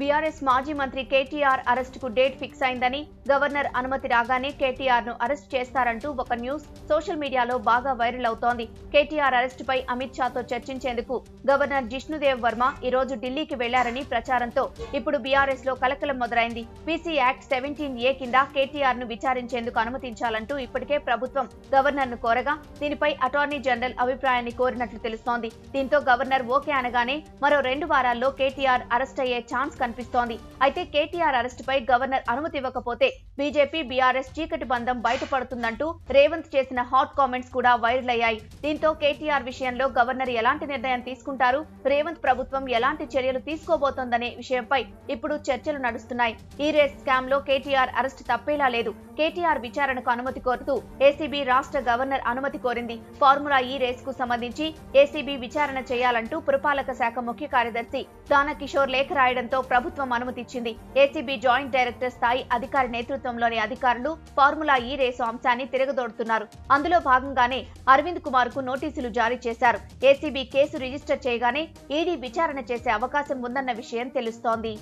BRS మాజీ మంత్రి కేటీఆర్ అరెస్టుకు డేట్ ఫిక్స్ అయిందని గవర్నర్ అనుమతి రాగానే కేటీఆర్ను అరెస్ట్ చేస్తారంటూ ఒక న్యూస్ సోషల్ మీడియాలో బాగా వైరల్ అవుతోంది. కేటీఆర్ అరెస్టుపై అమిత్ షాతో చర్చించేందుకు గవర్నర్ జిష్ణుదేవ్ వర్మ ఈ రోజు ఢిల్లీకి వెళ్ళారని ప్రచారంతో ఇప్పుడు బీఆర్ఎస్లో కలకలం మొదలైంది. పీసీ యాక్ట్ సెవెంటీన్ ఏ కింద కేటీఆర్ను విచారించేందుకు అనుమతించాలంటూ ఇప్పటికే ప్రభుత్వం గవర్నర్ను కోరగా దీనిపై అటార్నీ జనరల్ అభిప్రాయాన్ని కోరినట్లు తెలుస్తోంది. దీంతో గవర్నర్ ఓకే అనగానే మరో రెండు వారాల్లో కేటీఆర్ అరెస్ట్ అయ్యే ఛాన్స్ కనిపిస్తోంది. అయితే కేటీఆర్ అరెస్ట్ పై గవర్నర్ అనుమతి ఇవ్వకపోతే బీజేపీ బీఆర్ఎస్ చీకటి బంధం బయటపడుతుందంటూ రేవంత్ చేసిన హాట్ కామెంట్స్ కూడా వైరల్ అయ్యాయి దీంతో కేటీఆర్ విషయంలో గవర్నర్ ఎలాంటి నిర్ణయం తీసుకుంటారు? రేవంత్ ప్రభుత్వం ఎలాంటి చర్యలు తీసుకోబోతోందనే విషయంపై ఇప్పుడు చర్చలు నడుస్తున్నాయి. ఈ రేస్ స్కామ్లో కేటీఆర్ అరెస్ట్ తప్పేలా లేదు. కేటీఆర్ విచారణకు అనుమతి కోరుతూ ఏసీబీ రాష్ట్ర గవర్నర్ అనుమతి కోరింది. ఫార్ములా ఈ రేస్కు సంబంధించి ఏసీబీ విచారణ చేయాలంటూ పురపాలక శాఖ ముఖ్య కార్యదర్శి దానకిషోర్ లేఖ రాయడంతో ప్రభుత్వం అనుమతిచ్చింది. ఏసీబీ జాయింట్ డైరెక్టర్ స్థాయి అధికారి నేతృత్వంలోని అధికారులు ఫార్ములా ఈ రేసు అంశాన్ని తిరగదోడుతున్నారు. అందులో భాగంగానే అరవింద్ కుమార్కు నోటీసులు జారీ చేశారు. ఏసీబీ కేసు రిజిస్టర్ చేయగానే ఈడీ విచారణ చేసే అవకాశం ఉందన్న విషయం తెలుస్తోంది.